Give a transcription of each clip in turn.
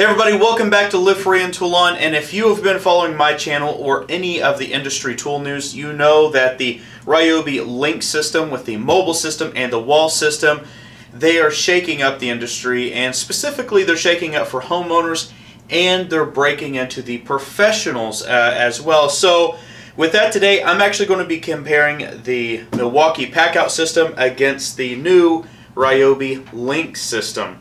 Hey everybody, welcome back to Live Free and Tool On, and if you have been following my channel or any of the industry tool news, you know that the Ryobi Link system with the mobile system and the wall system, they are shaking up the industry, and specifically they're shaking up for homeowners, and they're breaking into the professionals uh, as well. So with that today, I'm actually going to be comparing the Milwaukee Packout system against the new Ryobi Link system.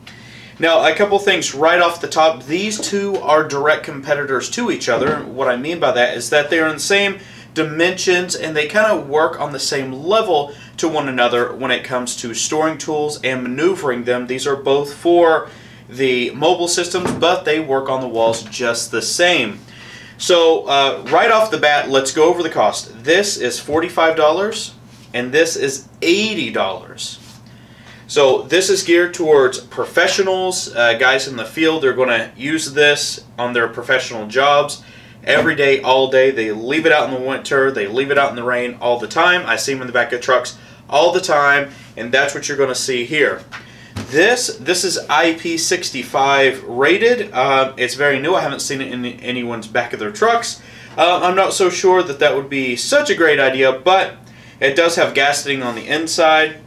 Now, a couple things right off the top. These two are direct competitors to each other. What I mean by that is that they are in the same dimensions and they kind of work on the same level to one another when it comes to storing tools and maneuvering them. These are both for the mobile systems, but they work on the walls just the same. So, uh, right off the bat, let's go over the cost. This is $45 and this is $80. So this is geared towards professionals, uh, guys in the field. They're going to use this on their professional jobs every day, all day. They leave it out in the winter. They leave it out in the rain all the time. I see them in the back of trucks all the time, and that's what you're going to see here. This this is IP65 rated. Uh, it's very new. I haven't seen it in anyone's back of their trucks. Uh, I'm not so sure that that would be such a great idea, but it does have gasketing on the inside.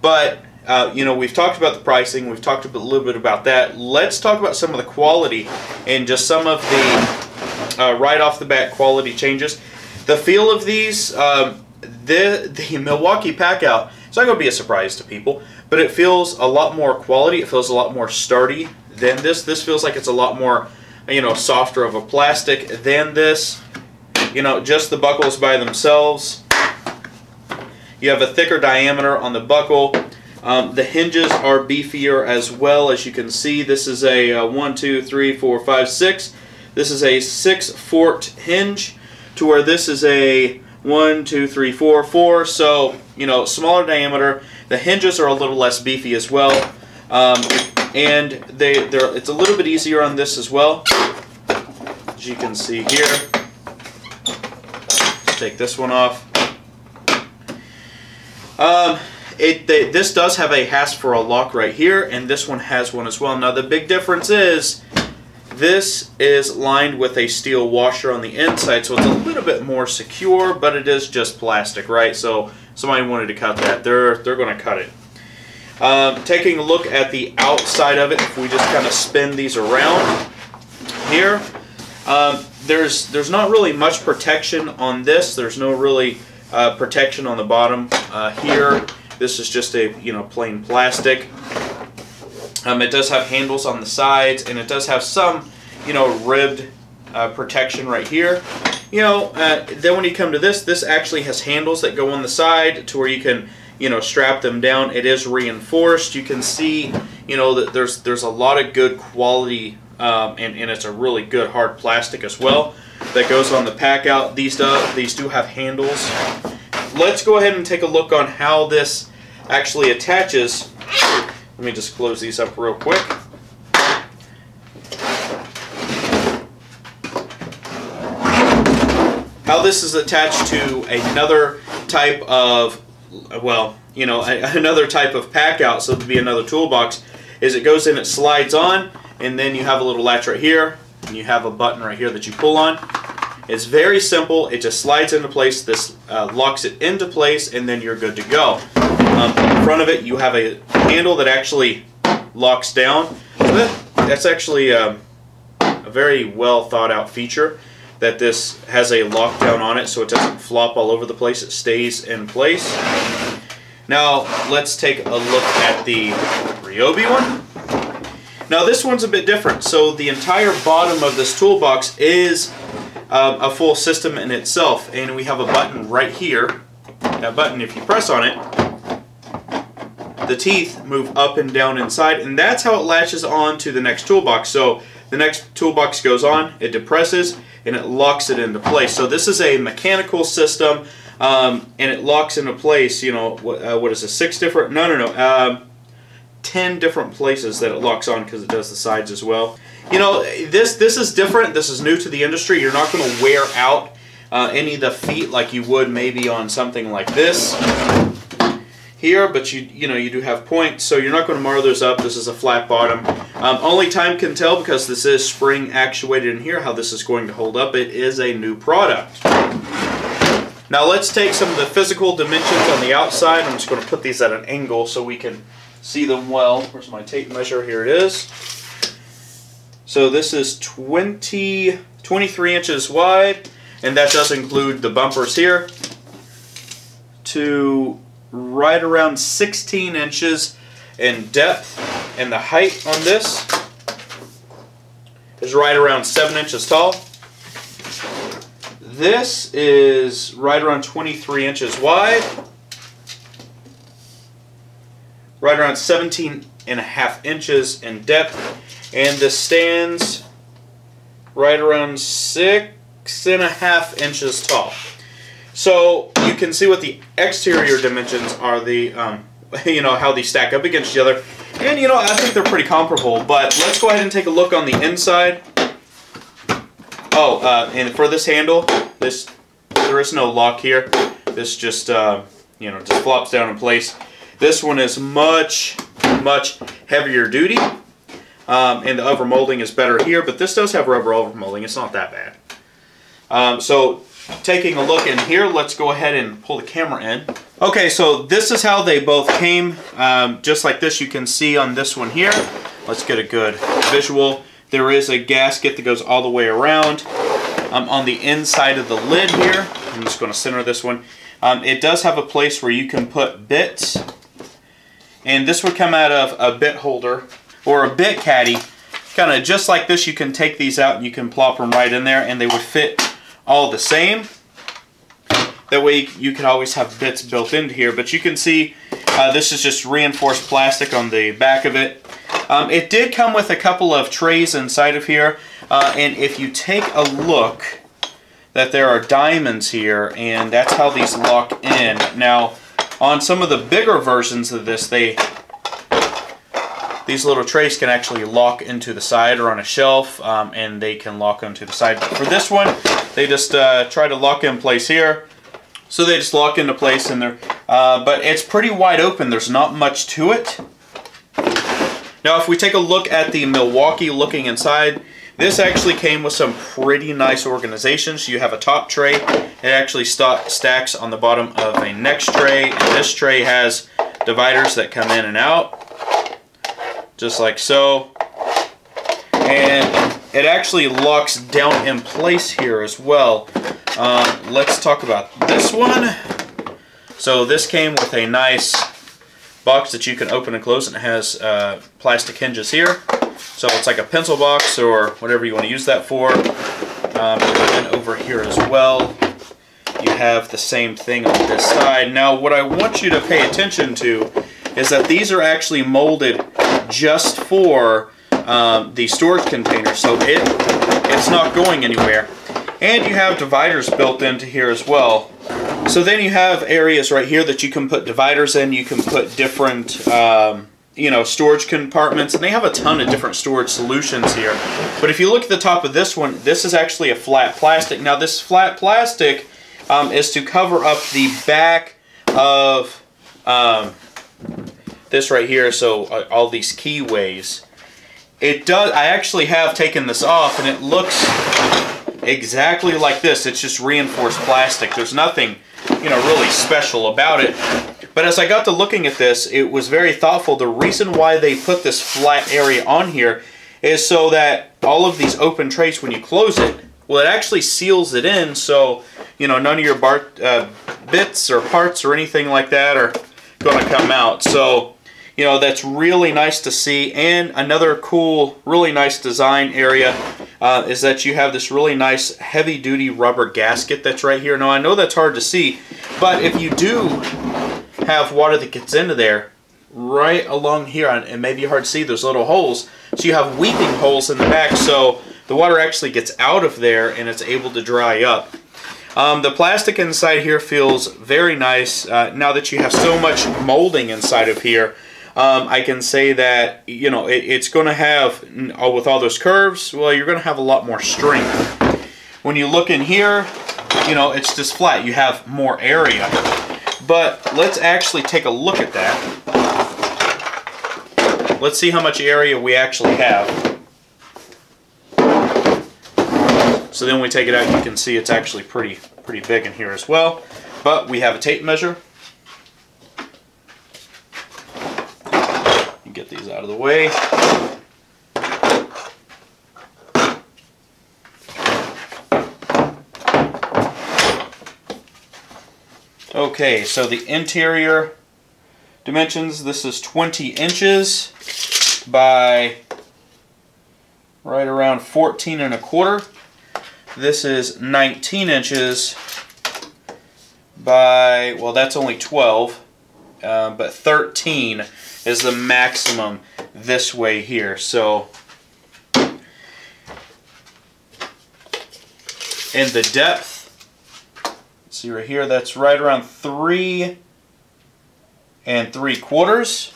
But uh, you know, we've talked about the pricing, we've talked a little bit about that. Let's talk about some of the quality and just some of the uh, right off the bat quality changes. The feel of these, um, the, the Milwaukee Packout, it's not going to be a surprise to people, but it feels a lot more quality, it feels a lot more sturdy than this. This feels like it's a lot more, you know, softer of a plastic than this. You know, just the buckles by themselves. You have a thicker diameter on the buckle. Um, the hinges are beefier as well. As you can see, this is a, uh, 1, 2, 3, 4, 5, 6. This is a 6 forked hinge to where this is a 1, 2, 3, 4, 4. So, you know, smaller diameter. The hinges are a little less beefy as well. Um, and they, they're, it's a little bit easier on this as well. As you can see here. Let's take this one off. Um, it they, this does have a hasp for a lock right here, and this one has one as well. Now the big difference is this is lined with a steel washer on the inside, so it's a little bit more secure, but it is just plastic, right? So somebody wanted to cut that. They're, they're going to cut it. Um, taking a look at the outside of it, if we just kind of spin these around here, um, there's, there's not really much protection on this. There's no really uh, protection on the bottom uh, here. This is just a you know plain plastic. Um, it does have handles on the sides, and it does have some you know ribbed uh, protection right here. You know, uh, then when you come to this, this actually has handles that go on the side to where you can you know strap them down. It is reinforced. You can see you know that there's there's a lot of good quality, um, and and it's a really good hard plastic as well that goes on the pack out. These do, these do have handles let's go ahead and take a look on how this actually attaches. Let me just close these up real quick. How this is attached to another type of, well, you know, another type of pack out, so to be another toolbox, is it goes in, it slides on, and then you have a little latch right here, and you have a button right here that you pull on. It's very simple. It just slides into place. This uh, locks it into place, and then you're good to go. Um, in front of it, you have a handle that actually locks down. That's actually um, a very well thought out feature that this has a lockdown on it so it doesn't flop all over the place. It stays in place. Now, let's take a look at the Ryobi one. Now, this one's a bit different. So the entire bottom of this toolbox is um, a full system in itself. And we have a button right here. That button, if you press on it, the teeth move up and down inside, and that's how it latches on to the next toolbox. So the next toolbox goes on, it depresses, and it locks it into place. So this is a mechanical system, um, and it locks into place, you know, what, uh, what is it, six different, no, no, no, um, 10 different places that it locks on because it does the sides as well. You know, this this is different. This is new to the industry. You're not going to wear out uh, any of the feet like you would maybe on something like this. Here, but you you know you do have points, so you're not going to mar those up. This is a flat bottom. Um, only time can tell because this is spring actuated in here how this is going to hold up. It is a new product. Now let's take some of the physical dimensions on the outside. I'm just going to put these at an angle so we can see them well. Where's my tape measure? Here it is. So this is 20, 23 inches wide, and that does include the bumpers here, to right around 16 inches in depth. And the height on this is right around 7 inches tall. This is right around 23 inches wide. Right around 17 and a half inches in depth. And this stands right around six and a half inches tall. So you can see what the exterior dimensions are, the um, you know how these stack up against each other, and you know I think they're pretty comparable. But let's go ahead and take a look on the inside. Oh, uh, and for this handle, this there is no lock here. This just uh, you know just flops down in place. This one is much much heavier duty, um, and the over molding is better here. But this does have rubber over molding. It's not that bad. Um, so taking a look in here, let's go ahead and pull the camera in. Okay, so this is how they both came. Um, just like this, you can see on this one here. Let's get a good visual. There is a gasket that goes all the way around. Um, on the inside of the lid here, I'm just going to center this one. Um, it does have a place where you can put bits. And this would come out of a bit holder or a bit caddy. Kind of just like this, you can take these out and you can plop them right in there and they would fit all the same. That way you can always have bits built into here. But you can see uh, this is just reinforced plastic on the back of it. Um, it did come with a couple of trays inside of here. Uh, and if you take a look, that there are diamonds here, and that's how these lock in. Now, on some of the bigger versions of this, they these little trays can actually lock into the side or on a shelf, um, and they can lock onto the side. But for this one, they just uh, try to lock in place here. So they just lock into place in there. Uh, but it's pretty wide open. There's not much to it. Now, if we take a look at the Milwaukee looking inside, this actually came with some pretty nice organizations. You have a top tray. It actually st stacks on the bottom of a next tray. And this tray has dividers that come in and out. Just like so. And it actually locks down in place here as well. Um, let's talk about this one. So this came with a nice box that you can open and close and it has uh, plastic hinges here. So it's like a pencil box or whatever you want to use that for. Um, and over here as well, you have the same thing on this side. Now what I want you to pay attention to is that these are actually molded just for um, the storage container, so it it's not going anywhere. And you have dividers built into here as well. So then you have areas right here that you can put dividers in. You can put different, um, you know, storage compartments. And they have a ton of different storage solutions here. But if you look at the top of this one, this is actually a flat plastic. Now this flat plastic um, is to cover up the back of um, this right here. So uh, all these keyways. It does, I actually have taken this off and it looks exactly like this. It's just reinforced plastic. There's nothing, you know, really special about it. But as I got to looking at this, it was very thoughtful. The reason why they put this flat area on here is so that all of these open trays, when you close it, well, it actually seals it in so, you know, none of your bar, uh, bits or parts or anything like that are going to come out. So, you know, that's really nice to see. And another cool, really nice design area uh, is that you have this really nice heavy duty rubber gasket that's right here. Now I know that's hard to see, but if you do have water that gets into there, right along here, and it may be hard to see, there's little holes. So you have weeping holes in the back, so the water actually gets out of there and it's able to dry up. Um, the plastic inside here feels very nice uh, now that you have so much molding inside of here um, I can say that you know it, it's going to have with all those curves. Well, you're going to have a lot more strength. When you look in here, you know it's just flat. You have more area, But let's actually take a look at that. Let's see how much area we actually have. So then we take it out, you can see it's actually pretty, pretty big in here as well. But we have a tape measure. Get these out of the way. Okay, so the interior dimensions, this is 20 inches by right around 14 and a quarter. This is 19 inches by, well that's only 12, uh, but 13 is the maximum this way here. So in the depth See right here, that's right around three and three quarters.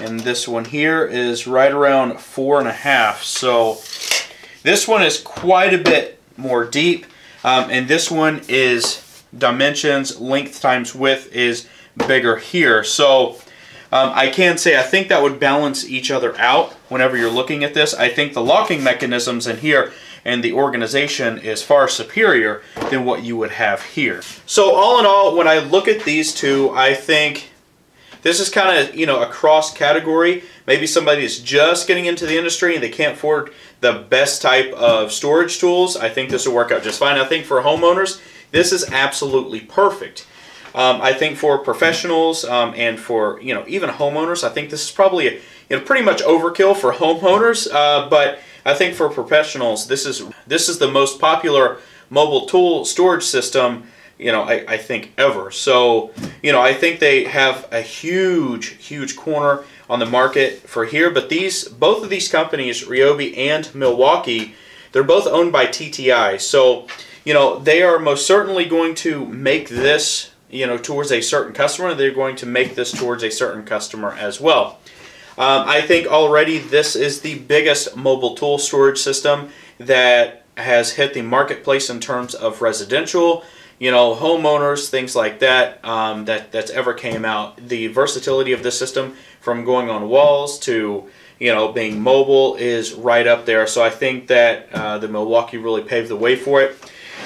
And this one here is right around four and a half. So this one is quite a bit more deep. Um, and this one is dimensions, length times width is bigger here. So um, I can say I think that would balance each other out whenever you're looking at this. I think the locking mechanisms in here and the organization is far superior than what you would have here. So all in all, when I look at these two, I think this is kind of, you know, a cross category. Maybe somebody is just getting into the industry and they can't afford the best type of storage tools. I think this will work out just fine. I think for homeowners, this is absolutely perfect. Um, I think for professionals um, and for, you know, even homeowners, I think this is probably, a, you know, pretty much overkill for homeowners, uh, but I think for professionals, this is this is the most popular mobile tool storage system, you know, I, I think ever. So, you know, I think they have a huge, huge corner on the market for here. But these, both of these companies, Ryobi and Milwaukee, they're both owned by TTI. So, you know, they are most certainly going to make this, you know, towards a certain customer. They're going to make this towards a certain customer as well. Um, I think already this is the biggest mobile tool storage system that has hit the marketplace in terms of residential, you know, homeowners, things like that, um, that that's ever came out. The versatility of this system from going on walls to, you know, being mobile is right up there. So I think that uh, the Milwaukee really paved the way for it.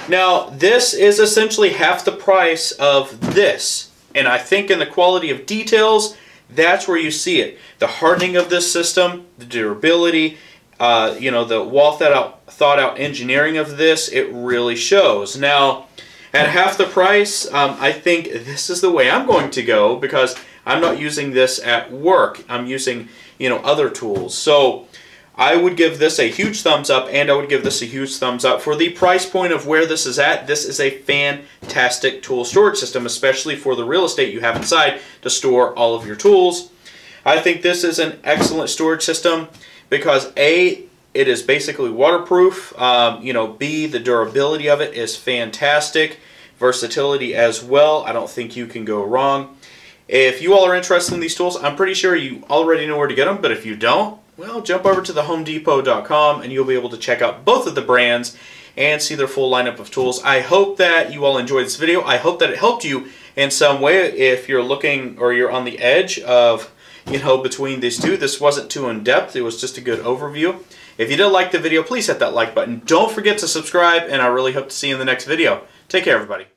Now, this is essentially half the price of this. And I think in the quality of details, that's where you see it. The hardening of this system, the durability, uh, you know, the thought out, thought out engineering of this, it really shows. Now, at half the price, um, I think this is the way I'm going to go because I'm not using this at work. I'm using, you know, other tools. So I would give this a huge thumbs up and I would give this a huge thumbs up. For the price point of where this is at, this is a fantastic tool storage system, especially for the real estate you have inside to store all of your tools. I think this is an excellent storage system because A, it is basically waterproof. Um, you know, B, the durability of it is fantastic. Versatility as well. I don't think you can go wrong. If you all are interested in these tools, I'm pretty sure you already know where to get them, but if you don't, well, jump over to thehomedepot.com and you'll be able to check out both of the brands and see their full lineup of tools. I hope that you all enjoyed this video. I hope that it helped you in some way if you're looking or you're on the edge of, you know, between these two. This wasn't too in-depth. It was just a good overview. If you did like the video, please hit that like button. Don't forget to subscribe, and I really hope to see you in the next video. Take care, everybody.